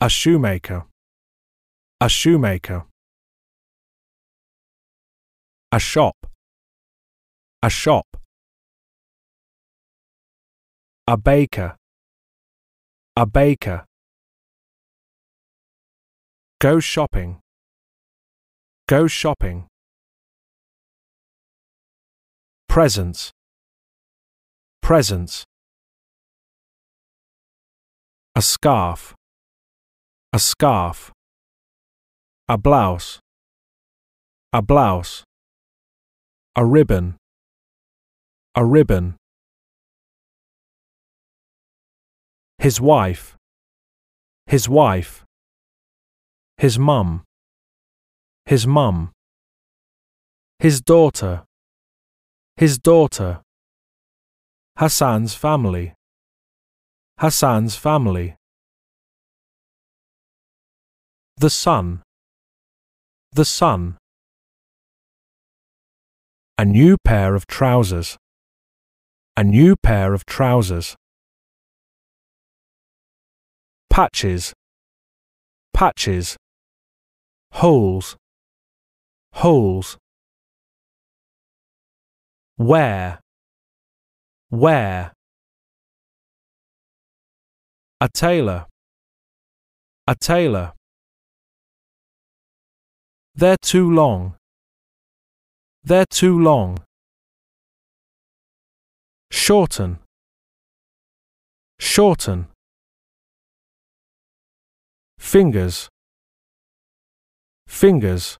A shoemaker. A shoemaker. A shop. A shop. A baker. A baker. Go shopping. Go shopping. Presents. Presents. A scarf. A scarf. A blouse. A blouse. A ribbon. A ribbon. His wife. His wife. His mum. His mum. His daughter. His daughter. Hassan's family. Hassan's family. The sun. The sun. A new pair of trousers. A new pair of trousers. Patches. Patches. Holes. Holes. Where. Where. A tailor. A tailor. They're too long. They're too long. Shorten. Shorten. Fingers. Fingers.